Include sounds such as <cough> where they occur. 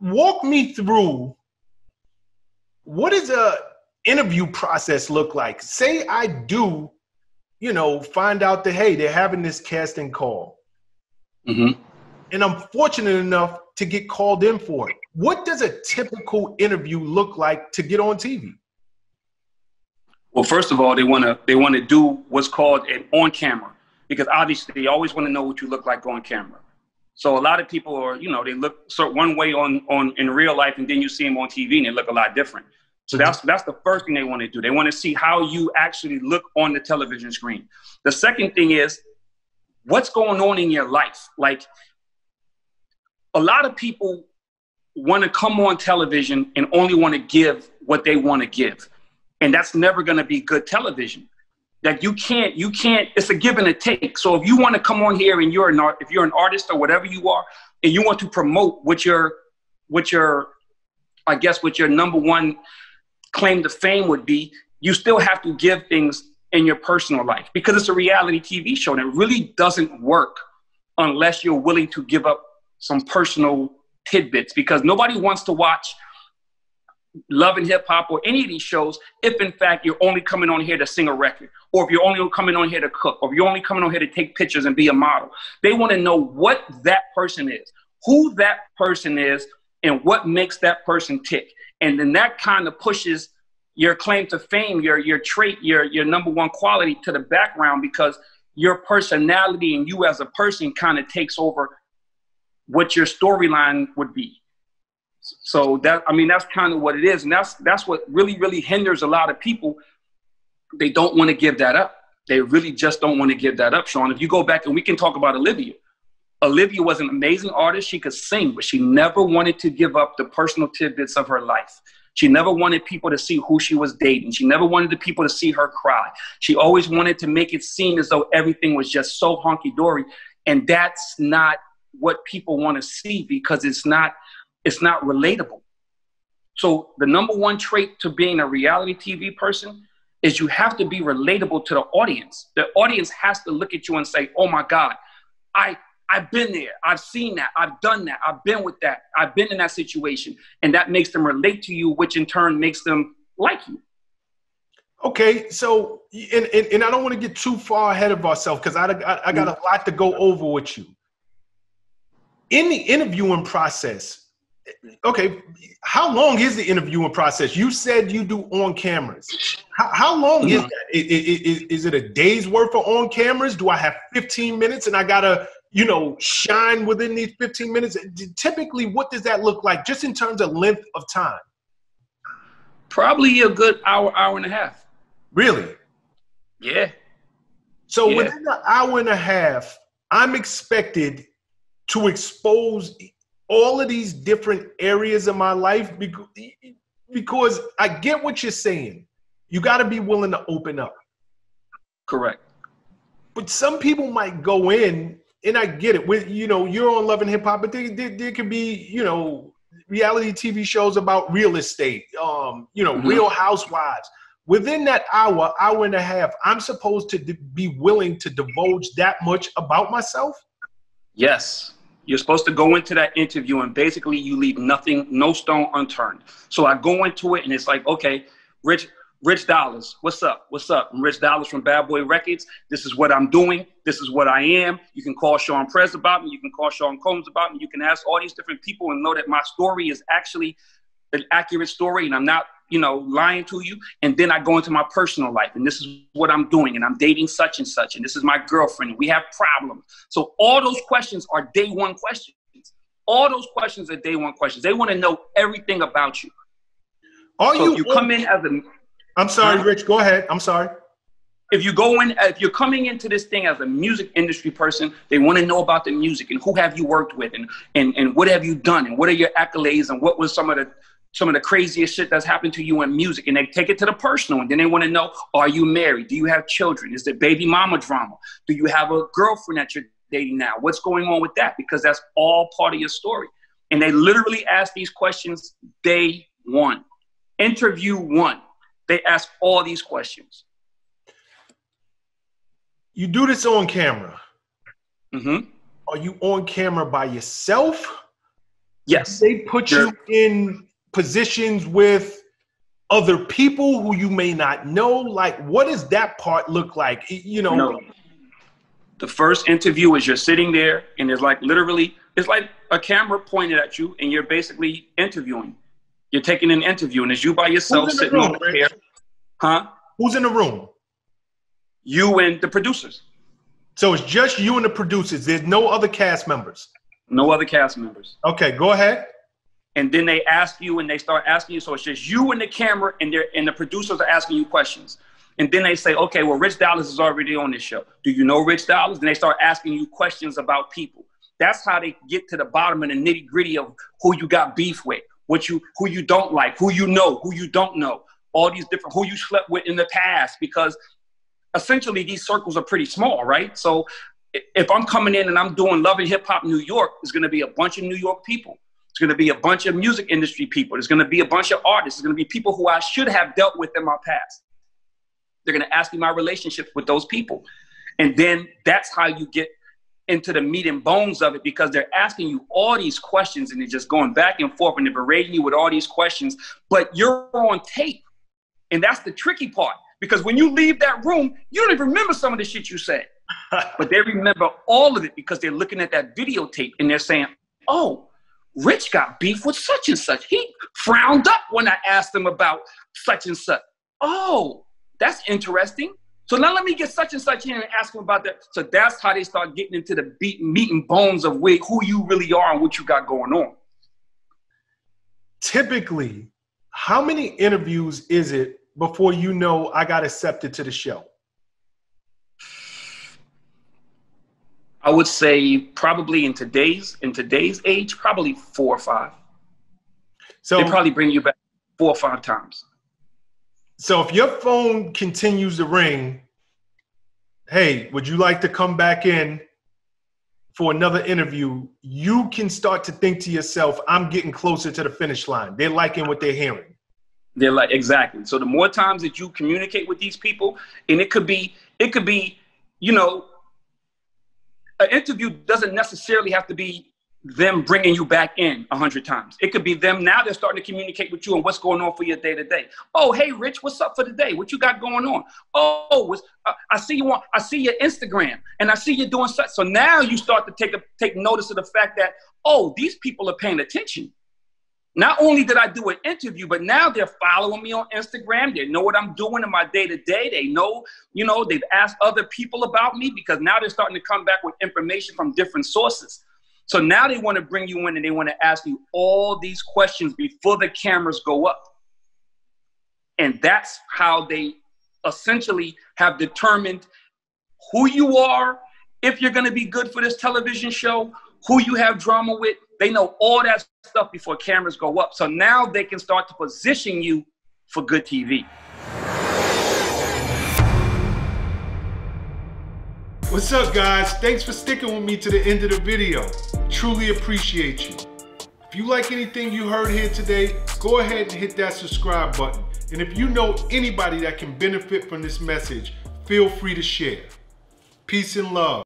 walk me through what does a interview process look like? Say I do, you know, find out that hey, they're having this casting call, mm-hmm. and I'm fortunate enough to get called in for it. What does a typical interview look like to get on TV? Well, first of all, they want to they want to do what's called an on camera because obviously they always want to know what you look like on camera. So a lot of people are, you know, they look sort one way on on in real life, and then you see them on TV and they look a lot different. So mm-hmm. that's that's the first thing they want to do. They want to see how you actually look on the television screen. The second thing is what's going on in your life. Like a lot of people want to come on television and only want to give what they want to give. And that's never going to be good television that you can't you can't it's a give and a take. So if you want to come on here and you're an art if you're an artist or whatever you are and you want to promote what your what your i guess what your number one claim to fame would be you still have to give things in your personal life because it's a reality tv show and it really doesn't work unless you're willing to give up some personal tidbits because nobody wants to watch Love and Hip Hop or any of these shows if, in fact, you're only coming on here to sing a record, or if you're only coming on here to cook, or if you're only coming on here to take pictures and be a model. They want to know what that person is, who that person is, and what makes that person tick. And then that kind of pushes your claim to fame, your, your trait, your, your number one quality to the background because your personality and you as a person kind of takes over what your storyline would be. So that I mean that's kind of what it is, and that's that's what really really hinders a lot of people. They don't want to give that up. They really just don't want to give that up, Shawn. If you go back and we can talk about Olivia. Olivia was an amazing artist. She could sing, but she never wanted to give up the personal tidbits of her life. She never wanted people to see who she was dating. She never wanted the people to see her cry. She always wanted to make it seem as though everything was just so honky dory. And that's not what people want to see because it's not it's not relatable. So the number one trait to being a reality TV person is you have to be relatable to the audience. The audience has to look at you and say, "Oh my God, I I've been there. I've seen that. I've done that. I've been with that. I've been in that situation." And that makes them relate to you, which in turn makes them like you. Okay, so and, and, and I don't want to get too far ahead of ourselves because I, I, I got a lot to go over with you. In the interviewing process, okay, how long is the interviewing process? You said you do on cameras. How, how long mm-hmm. is that? Is, is, is, it a day's worth of on cameras? Do I have 15 minutes and I gotta, you know, shine within these 15 minutes? Typically, what does that look like just in terms of length of time? Probably a good hour, hour and a half. Really? Yeah. So yeah. within an hour and a half, I'm expected to expose all of these different areas of my life because I get what you're saying. You got to be willing to open up. Correct. But some people might go in, and I get it. With you know, you're on Love and Hip Hop, but there, there, there could be you know reality TV shows about real estate, um, you know, mm-hmm. Real Housewives. Within that hour, hour and a half, I'm supposed to be willing to divulge that much about myself. Yes. You're supposed to go into that interview and basically you leave nothing, no stone unturned. So I go into it and it's like, okay, Rich, Rich Dollaz, what's up? What's up? I'm Rich Dollaz from Bad Boy Records. This is what I'm doing. This is what I am. You can call Shawn Prez about me. You can call Sean Combs about me. You can ask all these different people and know that my story is actually an accurate story and I'm not you know, lying to you. And then I go into my personal life and this is what I'm doing and I'm dating such and such and this is my girlfriend and we have problems. So all those questions are day one questions. All those questions are day one questions. They want to know everything about you. Are so you, you come in as a I'm sorry, Rich, go ahead. I'm sorry. If you go in, if you're coming into this thing as a music industry person, they want to know about the music and who have you worked with and, and, and what have you done and what are your accolades and what was some of the some of the craziest shit that's happened to you in music and they take it to the personal and then they want to know are you married? Do you have children? Is there baby mama drama? Do you have a girlfriend that you're dating now? What's going on with that? Because that's all part of your story. And they literally ask these questions day one interview one. They ask all these questions. You do this on camera. Mm-hmm. are you on camera by yourself? Yes. They put you in positions with other people who you may not know. Like, what does that part look like? You know. No. The first interview is you're sitting there and it's like literally it's like a camera pointed at you and you're basically interviewing. You're taking an interview and it's you by yourself sitting room, on the chair. Huh? Who's in the room? You and the producers. So it's just you and the producers. There's no other cast members. No other cast members. Okay, go ahead. And then they ask you and they start asking you. So it's just you and the camera and they and the producers are asking you questions. And then they say, okay, well, Rich Dollaz is already on this show. Do you know Rich Dollaz? And they start asking you questions about people. That's how they get to the bottom and the nitty gritty of who you got beef with, what you who you don't like, who you know, who you don't know, all these different who you slept with in the past. Because essentially these circles are pretty small, right? So if I'm coming in and I'm doing Love and Hip Hop New York, it's going to be a bunch of New York people. It's going to be a bunch of music industry people. There's going to be a bunch of artists. It's going to be people who I should have dealt with in my past. They're going to ask me my relationships with those people. And then that's how you get into the meat and bones of it because they're asking you all these questions and they're just going back and forth and they're berating you with all these questions, but you're on tape. And that's the tricky part because when you leave that room, you don't even remember some of the shit you said. <laughs> but they remember all of it because they're looking at that videotape and they're saying, oh, Rich got beef with such and such. He frowned up when I asked him about such and such. Oh, that's interesting. So now let me get such and such in and ask him about that. So that's how they start getting into the beat, meat and bones of who you really are and what you got going on. Typically, how many interviews is it before you know I got accepted to the show? I would say probably in today's in today's age, probably four or five. So they probably bring you back four or five times. So if your phone continues to ring, hey, would you like to come back in for another interview? You can start to think to yourself, I'm getting closer to the finish line. They're liking what they're hearing. They're like exactly. So the more times that you communicate with these people, and it could be, it could be, you know, an interview doesn't necessarily have to be them bringing you back in a hundred times. It could be them now they're starting to communicate with you and what's going on for your day to day. Oh, hey, Rich, what's up for the day? What you got going on? Oh, was, uh, I see you on, I see your Instagram, and I see you doing such. So now you start to take a, take notice of the fact that oh, these people are paying attention. Not only did I do an interview, but now they're following me on Instagram. They know what I'm doing in my day to day. They know, you know, they've asked other people about me because now they're starting to come back with information from different sources. So now they want to bring you in and they want to ask you all these questions before the cameras go up. And that's how they essentially have determined who you are, if you're going to be good for this television show, who you have drama with, they know all that stuff before cameras go up. So now they can start to position you for good TV. What's up, guys? Thanks for sticking with me to the end of the video. Truly appreciate you. If you like anything you heard here today, go ahead and hit that subscribe button. And if you know anybody that can benefit from this message, feel free to share. Peace and love.